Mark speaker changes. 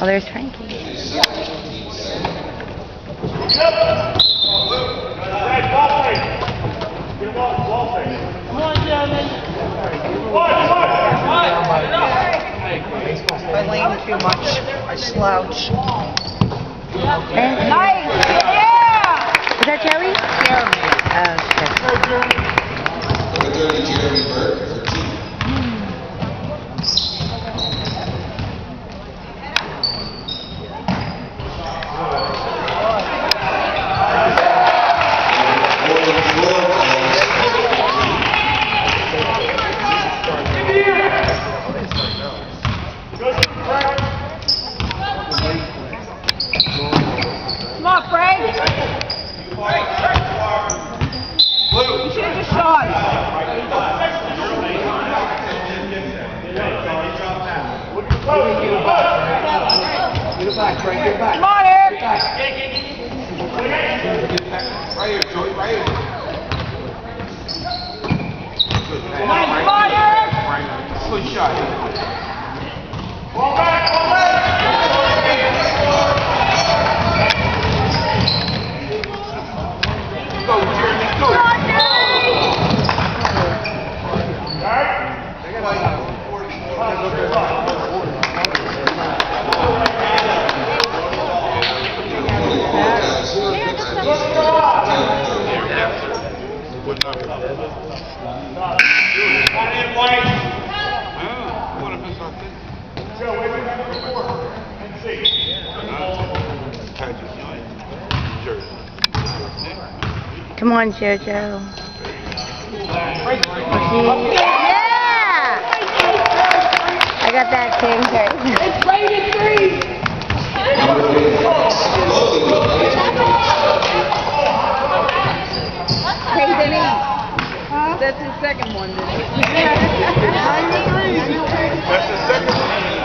Speaker 1: Oh, there's Frankie.
Speaker 2: I lean too much, I slouch. Nice!
Speaker 1: That Joey? Oh, shit.
Speaker 3: Number thirty, Jeremy.
Speaker 2: Come on, Frank! Come on, Eric! Get back. Get, get, get.
Speaker 3: Right here, Joey, right here. Good.
Speaker 2: Come on, come on, Eric!
Speaker 3: Right. Good shot. Go,
Speaker 1: Come on, JoJo. Yeah! I got that too.
Speaker 2: It's rated three! that's his second one.
Speaker 3: That's his second one.